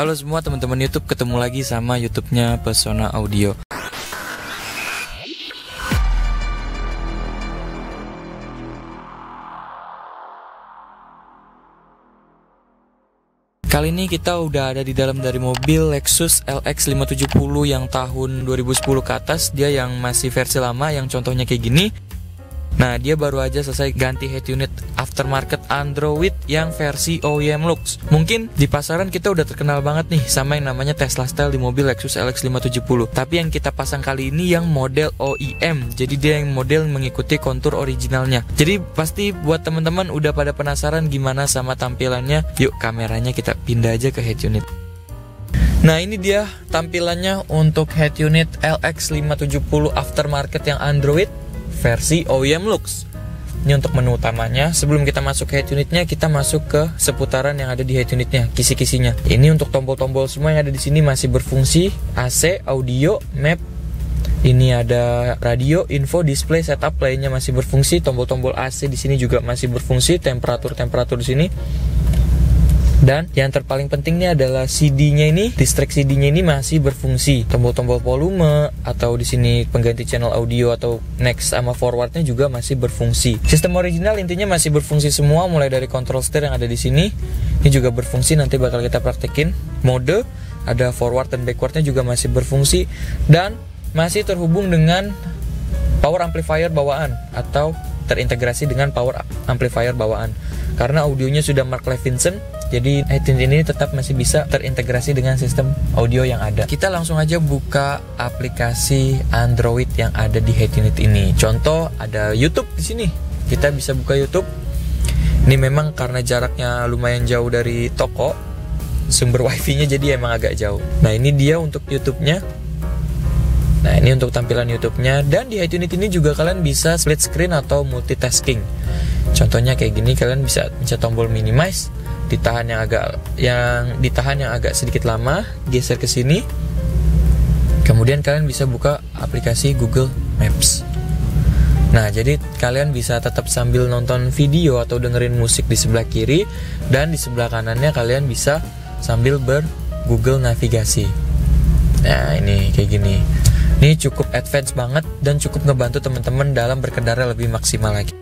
Halo semua teman-teman YouTube, ketemu lagi sama YouTube-nya Pesona Audio. Kali ini kita udah ada di dalam dari mobil Lexus LX 570 yang tahun 2010 ke atas. Dia yang masih versi lama yang contohnya kayak gini. Nah, dia baru aja selesai ganti head unit aftermarket Android yang versi OEM Lux. Mungkin di pasaran kita udah terkenal banget nih sama yang namanya Tesla Style di mobil Lexus LX 570. Tapi yang kita pasang kali ini yang model OEM. Jadi dia yang model mengikuti kontur originalnya. Jadi pasti buat teman-teman udah pada penasaran gimana sama tampilannya. Yuk kameranya kita pindah aja ke head unit. Nah ini dia tampilannya untuk head unit LX 570 aftermarket yang Android versi OEM Lux. Ini untuk menu utamanya. Sebelum kita masuk ke head unitnya, kita masuk ke seputaran yang ada di head unitnya, kisi-kisinya. Ini untuk tombol-tombol semua yang ada di sini masih berfungsi. AC, audio, map. Ini ada radio, info, display, setup lainnya masih berfungsi. Tombol-tombol AC di sini juga masih berfungsi. Temperatur-temperatur di sini dan yang terpaling pentingnya adalah CD-nya ini, distrik CD-nya ini masih berfungsi. Tombol-tombol volume atau di sini pengganti channel audio atau next sama forwardnya juga masih berfungsi. Sistem original intinya masih berfungsi semua mulai dari control steer yang ada di sini. Ini juga berfungsi nanti bakal kita praktekin. Mode ada forward dan backwardnya juga masih berfungsi dan masih terhubung dengan power amplifier bawaan atau terintegrasi dengan power amplifier bawaan karena audionya sudah Mark Levinson jadi headset ini tetap masih bisa terintegrasi dengan sistem audio yang ada. Kita langsung aja buka aplikasi Android yang ada di head unit ini. Contoh ada YouTube di sini. Kita bisa buka YouTube. Ini memang karena jaraknya lumayan jauh dari toko, sumber wifi-nya jadi emang agak jauh. Nah ini dia untuk YouTube-nya. Nah ini untuk tampilan YouTube-nya dan di unit ini juga kalian bisa split screen atau multitasking. Contohnya kayak gini kalian bisa pencet tombol minimize ditahan yang agak yang ditahan yang agak sedikit lama geser ke sini kemudian kalian bisa buka aplikasi Google Maps Nah, jadi kalian bisa tetap sambil nonton video atau dengerin musik di sebelah kiri dan di sebelah kanannya kalian bisa sambil ber Google navigasi. Nah, ini kayak gini. Ini cukup advance banget dan cukup ngebantu teman-teman dalam berkendara lebih maksimal lagi.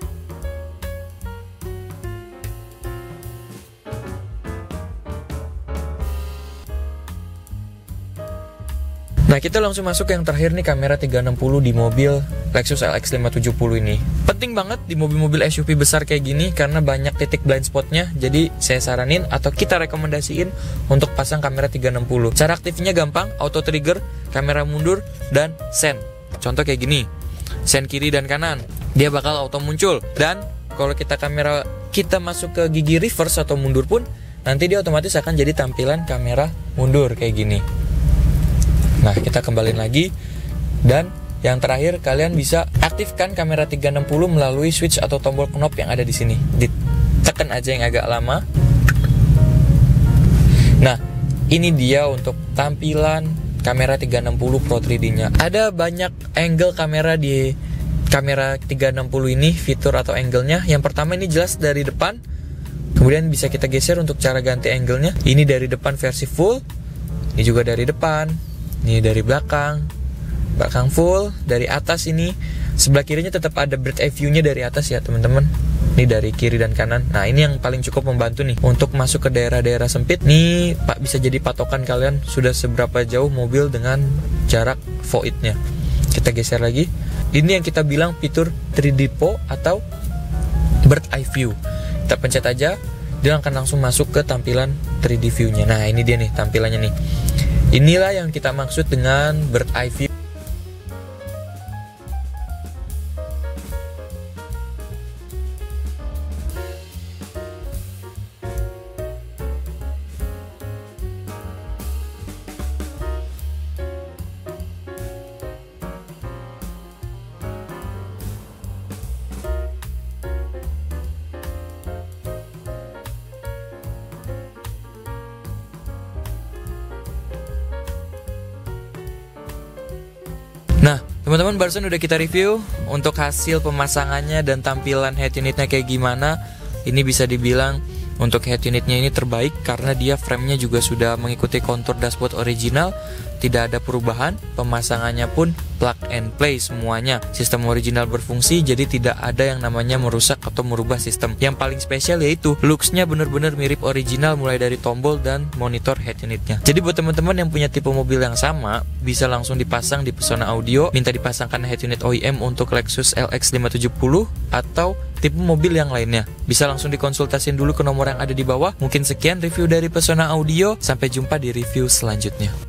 Nah kita langsung masuk ke yang terakhir nih kamera 360 di mobil Lexus LX 570 ini. Penting banget di mobil-mobil SUV besar kayak gini karena banyak titik blind spotnya. Jadi saya saranin atau kita rekomendasiin untuk pasang kamera 360 Cara aktifnya gampang, auto trigger, kamera mundur, dan send. Contoh kayak gini Send kiri dan kanan. Dia bakal auto muncul. Dan kalau kita kamera kita masuk ke gigi reverse atau mundur pun Nanti dia otomatis akan jadi tampilan kamera mundur kayak gini Nah, kita kembali lagi dan yang terakhir kalian bisa aktifkan kamera 360 melalui switch atau tombol knob yang ada di sini. Ditekan aja yang agak lama. Nah, ini dia untuk tampilan kamera 360 Pro 3D-nya. Ada banyak angle kamera di kamera 360 ini, fitur atau angle-nya. Yang pertama ini jelas dari depan. Kemudian bisa kita geser untuk cara ganti angle-nya. Ini dari depan versi full. Ini juga dari depan ini dari belakang. Belakang full. Dari atas ini sebelah kirinya tetap ada bird eye view nya dari atas ya teman-teman. Ini dari kiri dan kanan. Nah ini yang paling cukup membantu nih. Untuk masuk ke daerah-daerah sempit nih pak bisa jadi patokan kalian sudah seberapa jauh mobil dengan jarak voidnya. Kita geser lagi. Ini yang kita bilang fitur 3D Po atau bird eye view. Kita pencet aja dia akan langsung masuk ke tampilan 3D view nya nah ini dia nih tampilannya nih Inilah yang kita maksud dengan bird Nah, teman-teman barusan udah kita review untuk hasil pemasangannya dan tampilan head unitnya kayak gimana. Ini bisa dibilang Untuk head unitnya ini terbaik karena dia framenya juga sudah mengikuti kontur dashboard original, tidak ada perubahan, pemasangannya pun plug and play semuanya. Sistem original berfungsi jadi tidak ada yang namanya merusak atau merubah sistem. Yang paling spesial yaitu looksnya benar-benar mirip original mulai dari tombol dan monitor head unitnya. Jadi buat teman-teman yang punya tipe mobil yang sama, bisa langsung dipasang di Pesona Audio, minta dipasangkan head unit OEM untuk Lexus LX 570 atau tipe mobil yang lainnya. Bisa langsung dikonsultasin dulu ke nomor yang ada di bawah. Mungkin sekian review dari Pesona Audio. Sampai jumpa di review selanjutnya.